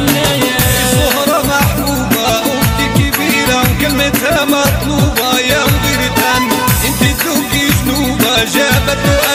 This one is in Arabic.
النية صهرة محبوبة أختي كبيرة وكلمتها مطلوبة يا وبرتان انت تذوقي جنوبة جابت له